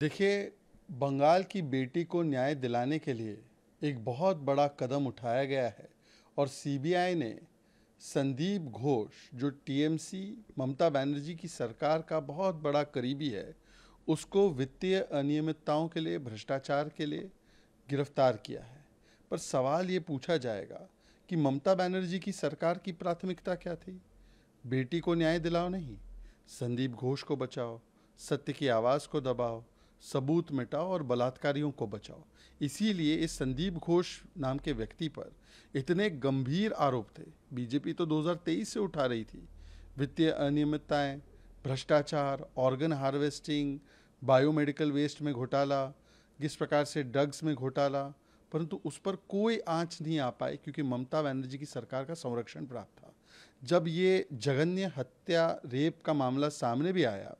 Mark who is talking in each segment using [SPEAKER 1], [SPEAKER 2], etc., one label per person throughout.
[SPEAKER 1] देखिए, बंगाल की बेटी को न्याय दिलाने के लिए एक बहुत बड़ा कदम उठाया गया है और सीबीआई ने संदीप घोष, जो टीएमसी ममता बनर्जी की सरकार का बहुत बड़ा करीबी है, उसको वित्तीय अनियमितताओं के लिए, भ्रष्टाचार के लिए गिरफ़्तार किया है। पर सवाल ये पूछा जाएगा कि ममता बनर्जी की सरकार की प्राथमिकता क्या थी? बेटी को न्याय दिलाओ नहीं, संदीप घोष को बचाओ, सत्य की आवाज़ को दबाओ सबूत मिटाओ और बलात्कारियों को बचाओ। इसीलिए इस संदीप घोष नाम के व्यक्ति पर इतने गंभीर आरोप थे। बीजेपी तो 2023 से उठा रही थी। वित्तीय अनियमितताएँ, भ्रष्टाचार ऑर्गन हार्वेस्टिंग बायोमेडिकल वेस्ट में घोटाला, किस प्रकार से ड्रग्स में घोटाला, परंतु उस पर कोई आँच नहीं आ पाई क्योंकि ममता बनर्जी की सरकार का संरक्षण प्राप्त था। जब ये जघन्य हत्या, रेप का मामला सामने भी आया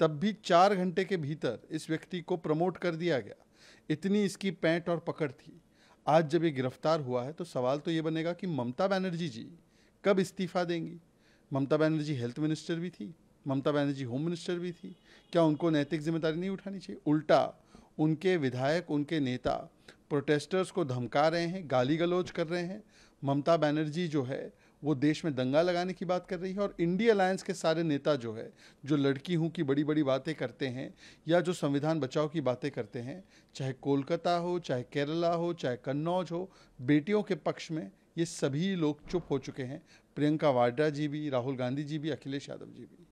[SPEAKER 1] तब भी चार घंटे के भीतर इस व्यक्ति को प्रमोट कर दिया गया। इतनी इसकी पैंट और पकड़ थी। आज जब ये गिरफ़्तार हुआ है तो सवाल तो ये बनेगा कि ममता बनर्जी जी कब इस्तीफा देंगी? ममता बनर्जी हेल्थ मिनिस्टर भी थी, ममता बनर्जी होम मिनिस्टर भी थी। क्या उनको नैतिक ज़िम्मेदारी नहीं उठानी चाहिए? उल्टा, उनके विधायक, उनके नेता प्रोटेस्टर्स को धमका रहे हैं, गाली गलौज कर रहे हैं। ममता बनर्जी जो है वो देश में दंगा लगाने की बात कर रही है और इंडिया अलायंस के सारे नेता जो है, जो लड़की हूँ की बड़ी बड़ी बातें करते हैं या जो संविधान बचाओ की बातें करते हैं, चाहे कोलकाता हो, चाहे केरला हो, चाहे कन्नौज हो, बेटियों के पक्ष में ये सभी लोग चुप हो चुके हैं। प्रियंका वाड्रा जी भी, राहुल गांधी जी भी, अखिलेश यादव जी भी।